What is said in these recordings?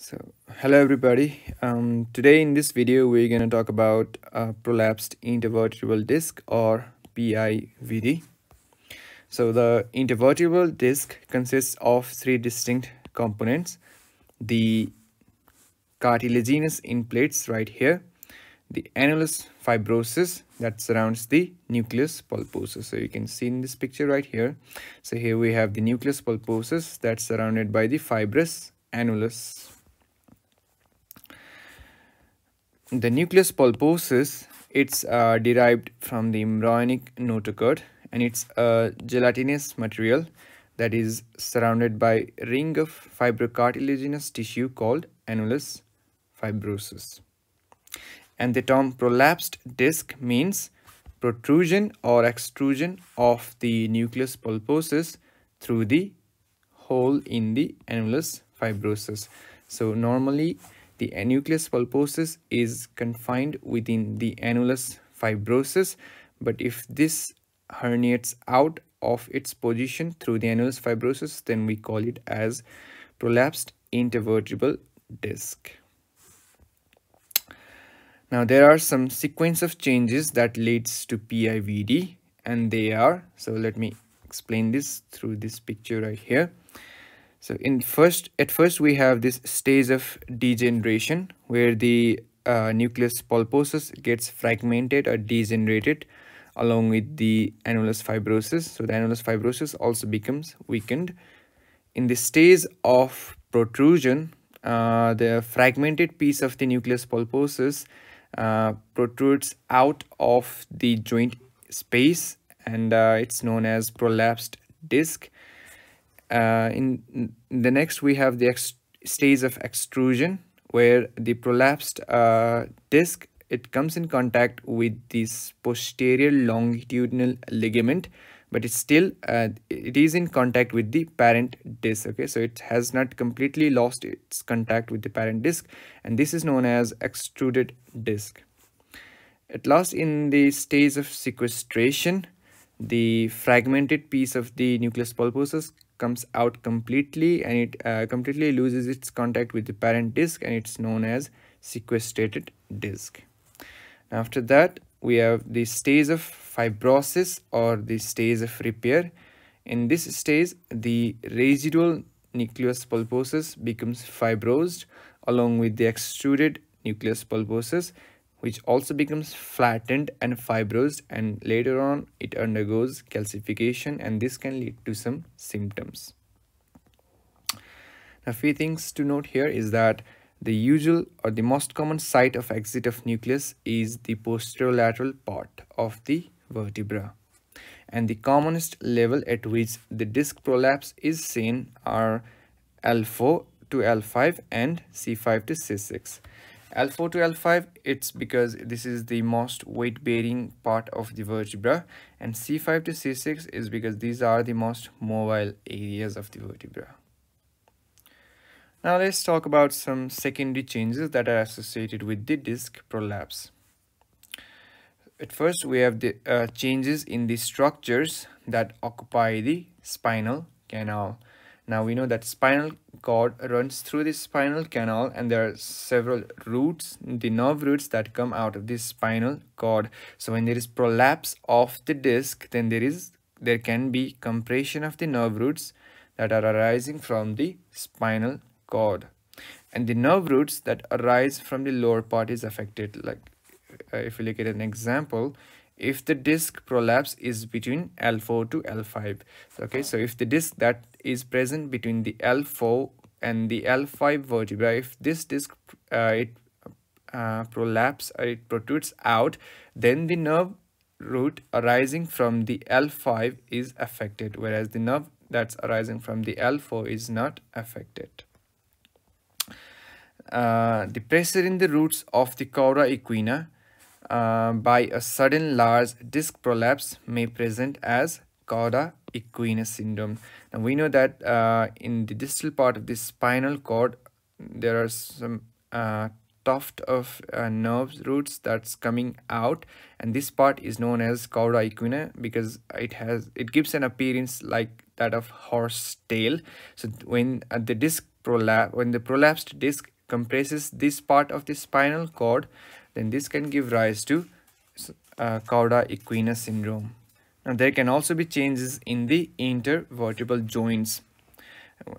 So, hello everybody. Um, today in this video, we're going to talk about uh, prolapsed intervertebral disc or PIVD. So, the intervertebral disc consists of three distinct components. The cartilaginous end plates right here, the annulus fibrosus that surrounds the nucleus pulposus. So, you can see in this picture right here. So, here we have the nucleus pulposus that's surrounded by the fibrous annulus the nucleus pulposus it's uh, derived from the embryonic notochord and it's a gelatinous material that is surrounded by ring of fibrocartilaginous tissue called annulus fibrosus. And the term prolapsed disc means protrusion or extrusion of the nucleus pulposus through the hole in the annulus fibrosus. So normally the nucleus pulposus is confined within the annulus fibrosus, but if this herniates out of its position through the annulus fibrosus, then we call it as prolapsed intervertebral disc. Now there are some sequence of changes that leads to PIVD and they are, so let me explain this through this picture right here. So in first, at first we have this stage of degeneration where the uh, nucleus pulposus gets fragmented or degenerated along with the annulus fibrosus. So the annulus fibrosus also becomes weakened. In the stage of protrusion, uh, the fragmented piece of the nucleus pulposus uh, protrudes out of the joint space and uh, it's known as prolapsed disc uh, in the next we have the stage of extrusion where the prolapsed uh, disc it comes in contact with this posterior longitudinal ligament but it's still uh, it is in contact with the parent disc okay? So it has not completely lost its contact with the parent disc and this is known as extruded disc. At last in the stage of sequestration the fragmented piece of the nucleus pulposus comes out completely and it uh, completely loses its contact with the parent disc and it's known as sequestrated disc. After that, we have the stage of fibrosis or the stage of repair. In this stage, the residual nucleus pulposus becomes fibrosed along with the extruded nucleus pulposus which also becomes flattened and fibrous and later on it undergoes calcification and this can lead to some symptoms. A few things to note here is that the usual or the most common site of exit of nucleus is the posterolateral part of the vertebra. And the commonest level at which the disc prolapse is seen are L4 to L5 and C5 to C6. L4 to L5, it's because this is the most weight-bearing part of the vertebra and C5 to C6 is because these are the most mobile areas of the vertebra. Now let's talk about some secondary changes that are associated with the disc prolapse. At first, we have the uh, changes in the structures that occupy the spinal canal. Now we know that spinal cord runs through the spinal canal and there are several roots, the nerve roots that come out of this spinal cord. So when there is prolapse of the disc, then there is there can be compression of the nerve roots that are arising from the spinal cord. And the nerve roots that arise from the lower part is affected. Like uh, if you look at an example, if the disc prolapse is between L4 to L5. Okay, so if the disc that is present between the L4 and the L5 vertebra, if this disc uh, it uh, prolapse or it protrudes out, then the nerve root arising from the L5 is affected, whereas the nerve that's arising from the L4 is not affected. Uh, the pressure in the roots of the cauda equina uh, by a sudden large disc prolapse may present as cauda equina syndrome. Now we know that uh, in the distal part of the spinal cord, there are some uh, tuft of uh, nerve roots that's coming out and this part is known as cauda equina because it has it gives an appearance like that of horse tail so when uh, the disc prolapse when the prolapsed disc compresses this part of the spinal cord then this can give rise to uh, cauda equina syndrome there can also be changes in the intervertebral joints.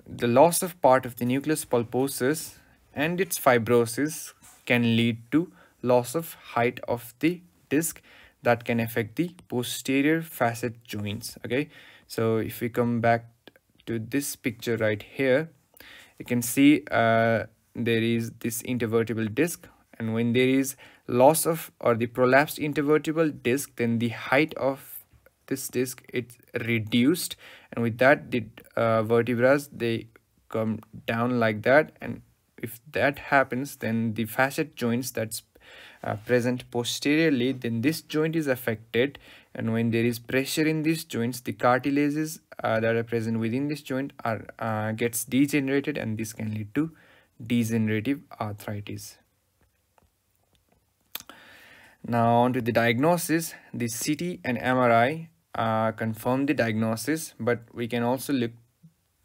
The loss of part of the nucleus pulposus and its fibrosis can lead to loss of height of the disc that can affect the posterior facet joints okay? So if we come back to this picture right here you can see uh, there is this intervertebral disc and when there is loss of or the prolapsed intervertebral disc then the height of this disc it's reduced and with that the uh, vertebrae they come down like that and if that happens then the facet joints that's uh, present posteriorly then this joint is affected and when there is pressure in these joints the cartilages uh, that are present within this joint are uh, gets degenerated and this can lead to degenerative arthritis. Now on to the diagnosis the ct and mri uh, confirm the diagnosis but we can also look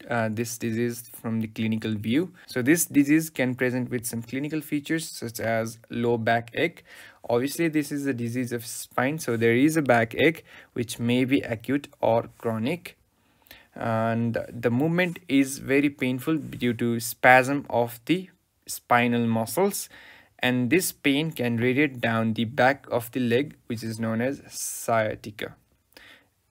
uh, this disease from the clinical view. So this disease can present with some clinical features such as low back ache. Obviously, this is a disease of spine, so there is a back ache which may be acute or chronic. And the movement is very painful due to spasm of the spinal muscles and this pain can radiate down the back of the leg which is known as sciatica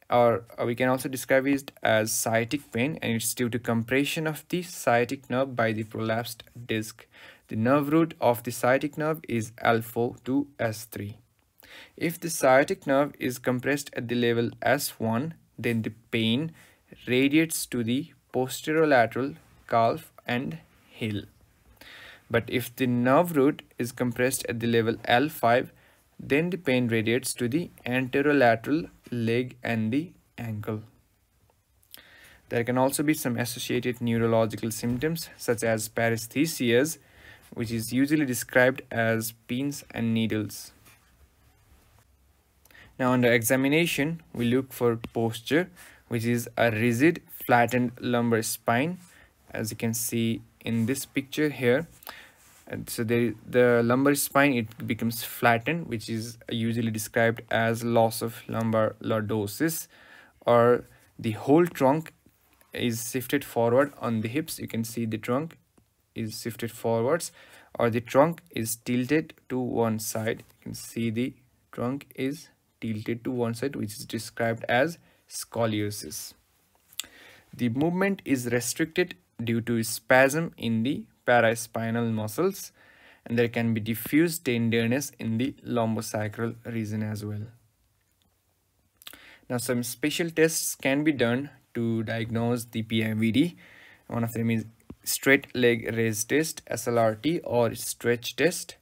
or we can also describe it as sciatic pain and it's due to compression of the sciatic nerve by the prolapsed disc. The nerve root of the sciatic nerve is L4 to S3. If the sciatic nerve is compressed at the level S1, then the pain radiates to the posterolateral calf and heel. But if the nerve root is compressed at the level L5, then the pain radiates to the anterolateral leg and the ankle. There can also be some associated neurological symptoms such as paresthesias, which is usually described as pins and needles. Now under examination, we look for posture, which is a rigid flattened lumbar spine, as you can see in this picture here and so there the lumbar spine it becomes flattened which is usually described as loss of lumbar lordosis or the whole trunk is shifted forward on the hips. You can see the trunk is shifted forwards or the trunk is tilted to one side. You can see the trunk is tilted to one side which is described as scoliosis. The movement is restricted due to spasm in the paraspinal muscles and there can be diffuse tenderness in the lumbosacral region as well. Now some special tests can be done to diagnose the PIVD. One of them is straight leg raise test, SLRT or stretch test.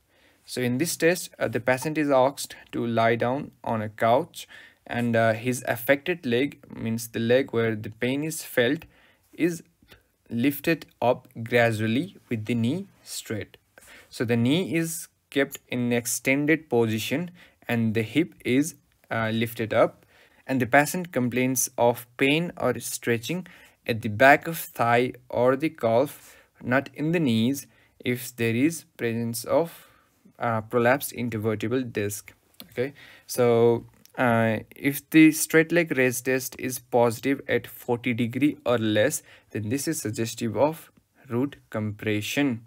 So in this test, uh, the patient is asked to lie down on a couch and uh, his affected leg means the leg where the pain is felt is lifted up gradually with the knee straight. So the knee is kept in extended position and the hip is uh, lifted up. And the patient complains of pain or stretching at the back of thigh or the calf not in the knees if there is presence of uh, prolapsed intervertebral disc. Okay? So uh, if the straight leg raise test is positive at 40 degree or less then this is suggestive of root compression.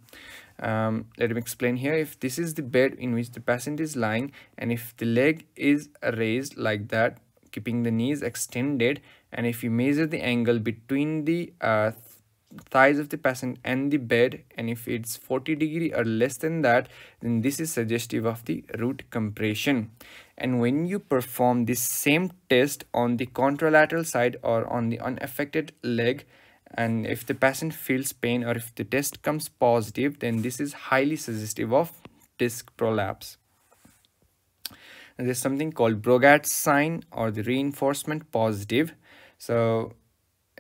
Um, let me explain here. If this is the bed in which the patient is lying and if the leg is raised like that keeping the knees extended and if you measure the angle between the uh, thighs of the patient and the bed and if it's 40 degree or less than that then this is suggestive of the root compression. And when you perform this same test on the contralateral side or on the unaffected leg and if the patient feels pain or if the test comes positive then this is highly suggestive of disc prolapse. And there's something called Bragard's sign or the reinforcement positive. So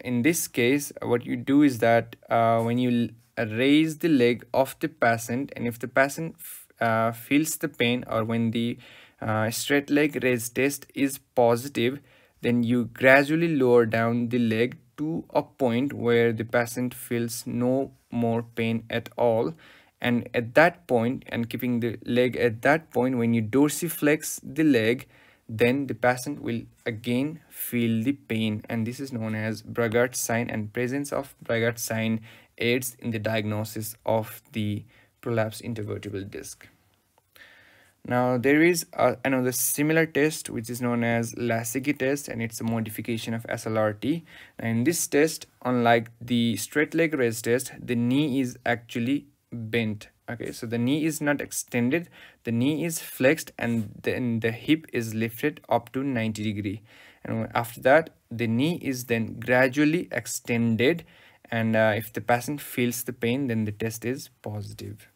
in this case what you do is that uh, when you raise the leg of the patient and if the patient uh, feels the pain or when the uh, straight leg raise test is positive then you gradually lower down the leg to a point where the patient feels no more pain at all and at that point and keeping the leg at that point when you dorsiflex the leg then the patient will again feel the pain and this is known as Bragard sign and presence of Bragard sign aids in the diagnosis of the prolapse intervertebral disc. Now there is a, another similar test which is known as Lasegue test and it's a modification of SLRT. Now in this test, unlike the straight leg raise test, the knee is actually bent. Okay, so the knee is not extended, the knee is flexed and then the hip is lifted up to 90 degree. And after that, the knee is then gradually extended and uh, if the patient feels the pain, then the test is positive.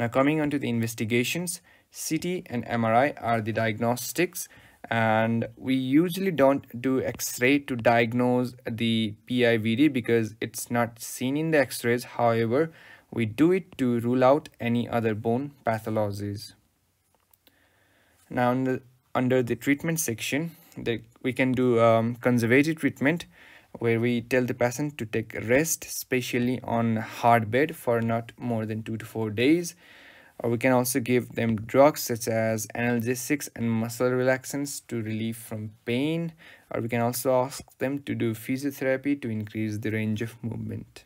Now coming on to the investigations, CT and MRI are the diagnostics and we usually don't do x-ray to diagnose the PIVD because it's not seen in the x-rays. However, we do it to rule out any other bone pathologies. Now under the treatment section, the, we can do um, conservative treatment where we tell the patient to take rest, especially on hard bed for not more than two to four days. Or we can also give them drugs such as analgesics and muscle relaxants to relieve from pain. Or we can also ask them to do physiotherapy to increase the range of movement.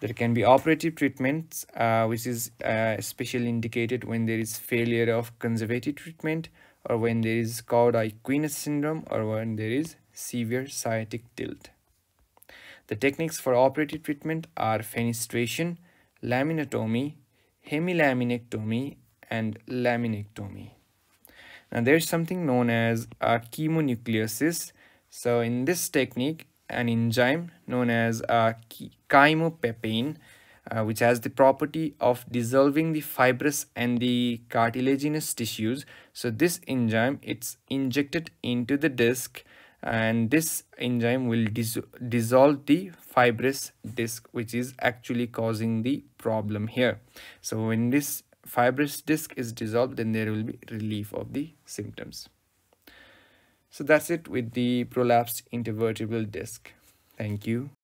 There can be operative treatments, uh, which is uh, especially indicated when there is failure of conservative treatment or when there is Cauda-Equina syndrome or when there is severe sciatic tilt. The techniques for operative treatment are fenestration, laminotomy, hemilaminectomy, and laminectomy. Now there's something known as a chemonucleolysis. So in this technique, an enzyme known as a chymopapain, uh, which has the property of dissolving the fibrous and the cartilaginous tissues. So this enzyme, it's injected into the disc and this enzyme will dis dissolve the fibrous disc which is actually causing the problem here. So when this fibrous disc is dissolved then there will be relief of the symptoms. So that's it with the prolapsed intervertebral disc. Thank you